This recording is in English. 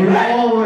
We're